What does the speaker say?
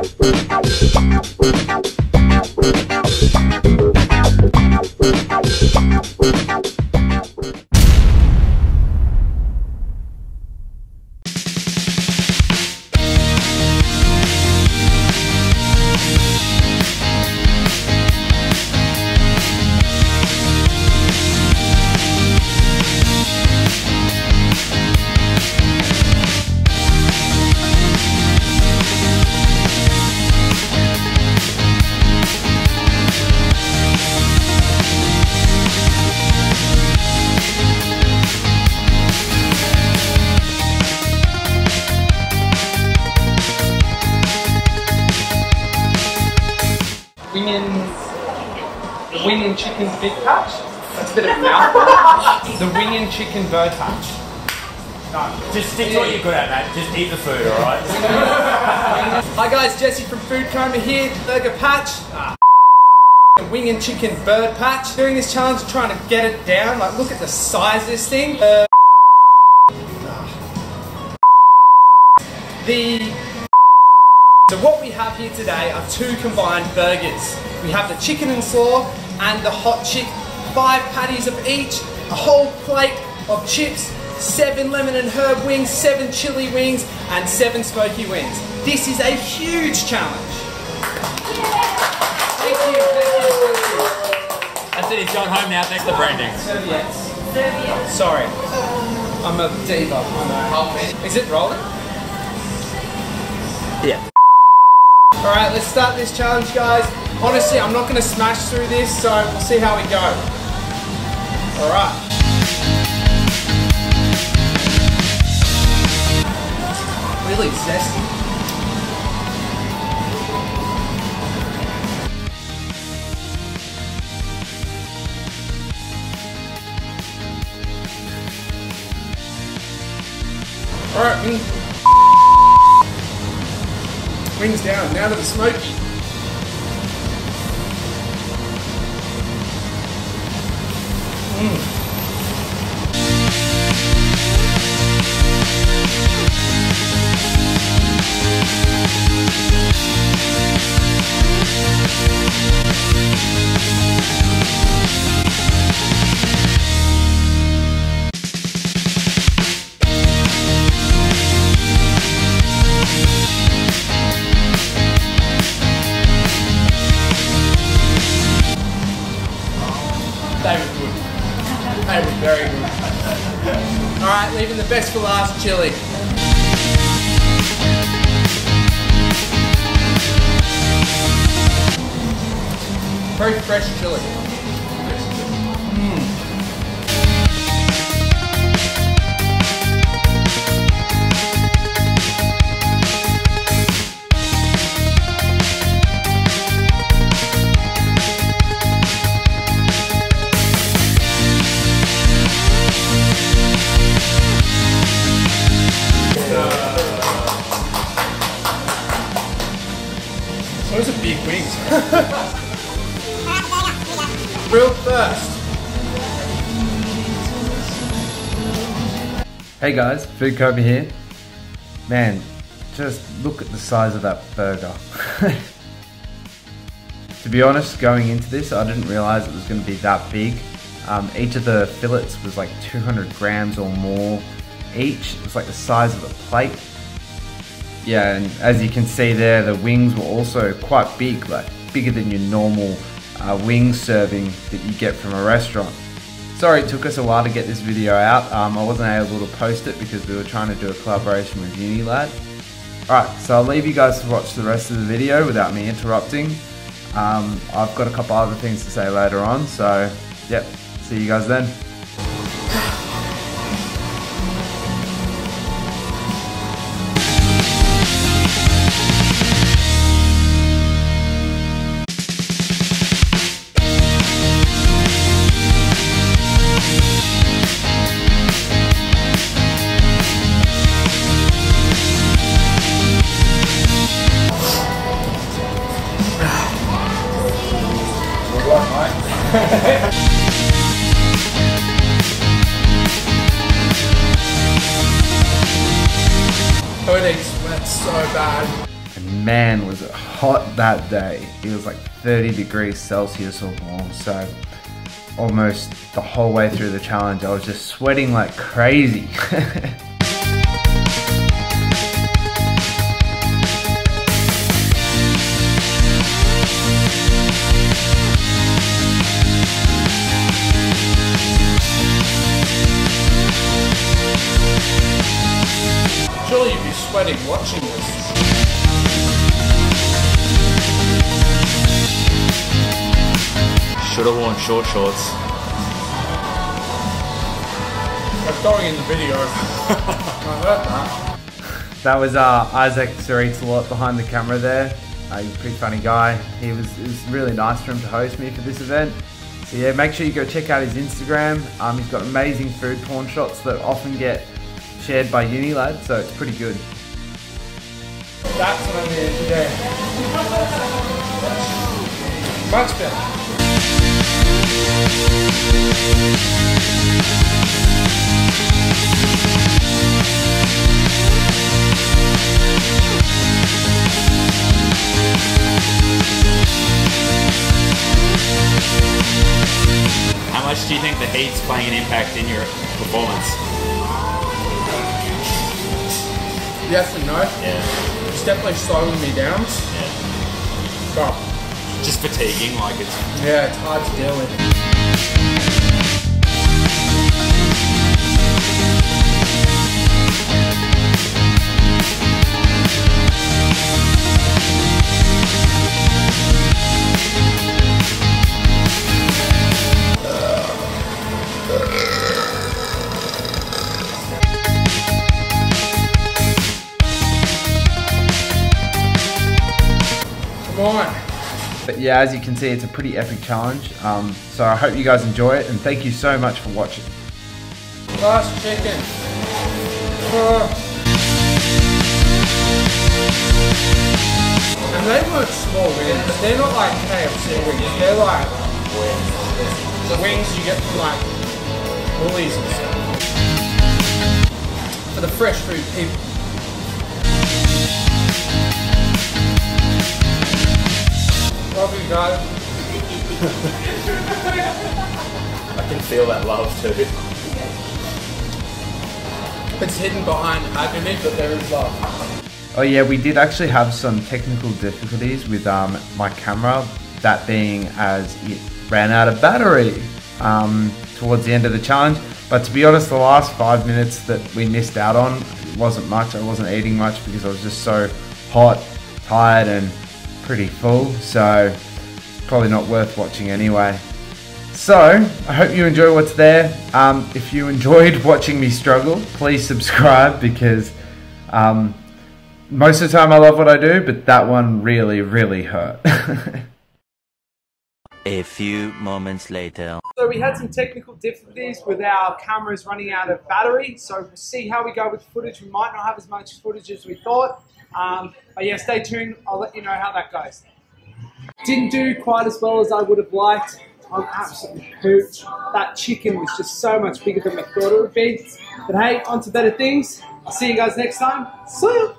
Thank you. The wing and chicken big patch. That's a bit of a mouthful. the and chicken bird patch. Just stick to what you're good at, Matt. Just eat the food, alright? Hi guys, Jesse from Food Coma here. Burger patch. Ah, the wing and chicken bird patch. Doing this challenge, trying to get it down. Like, look at the size of this thing. Uh, the so what we have here today are two combined burgers. We have the chicken and slaw and the hot chick. Five patties of each, a whole plate of chips, seven lemon and herb wings, seven chili wings, and seven smoky wings. This is a huge challenge. Thank you, thank you, thank you. That's it, he's going home now. Thanks for branding. Serviettes. Sorry. I'm a diva. I know. Is it rolling? Yeah. Alright, let's start this challenge, guys. Honestly, I'm not going to smash through this, so we'll see how we go. Alright. Really zesty. Alright, wing. Mm. Wings down, now to the smoky. They good. Leaving the best for last, chili. Very fresh chili. Real first. Hey guys, Food Coma here. Man, just look at the size of that burger. to be honest, going into this, I didn't realize it was going to be that big. Um, each of the fillets was like 200 grams or more each. It was like the size of a plate. Yeah, and as you can see there, the wings were also quite big, like bigger than your normal uh, wing serving that you get from a restaurant. Sorry it took us a while to get this video out. Um, I wasn't able to post it because we were trying to do a collaboration with Unilad. Alright, so I'll leave you guys to watch the rest of the video without me interrupting. Um, I've got a couple other things to say later on, so yep, see you guys then. Sweat so bad. And man, was it hot that day. It was like 30 degrees Celsius or more. So almost the whole way through the challenge, I was just sweating like crazy. Surely you'd be sweating watching this. Should have worn short shorts. That's going in the video. I heard that. That was uh, Isaac Eats-a-lot behind the camera there. Uh, he's a pretty funny guy. He was it was really nice for him to host me for this event. So yeah, make sure you go check out his Instagram. Um, he's got amazing food porn shots that often get shared by Unilads, so it's pretty good. That's what I'm here today. Much better. How much do you think the heat's playing an impact in your performance? Yes and no. Yeah. It's definitely slowing me down. Yeah. But Just fatiguing, like it's. yeah, it's hard to deal with. Yeah, as you can see, it's a pretty epic challenge. Um, so I hope you guys enjoy it, and thank you so much for watching. Last chicken. Uh. And they weren't small wings, but they're not like KFC wings. They're like the wings you get from like Woolies and stuff. For the fresh food people. Love you guys. I can feel that love too. It's hidden behind agony, but there is love. Oh yeah, we did actually have some technical difficulties with um, my camera, that being as it ran out of battery um, towards the end of the challenge. But to be honest, the last five minutes that we missed out on wasn't much. I wasn't eating much because I was just so hot, tired, and pretty full. So probably not worth watching anyway. So, I hope you enjoy what's there. Um, if you enjoyed watching me struggle, please subscribe because um, most of the time I love what I do, but that one really, really hurt. A few moments later. So we had some technical difficulties with our cameras running out of battery. So we'll see how we go with footage. We might not have as much footage as we thought. Um, but yeah, stay tuned. I'll let you know how that goes. Didn't do quite as well as I would have liked. I'm absolutely pooped. That chicken was just so much bigger than I thought it would be. But hey, on to better things. I'll see you guys next time. See ya.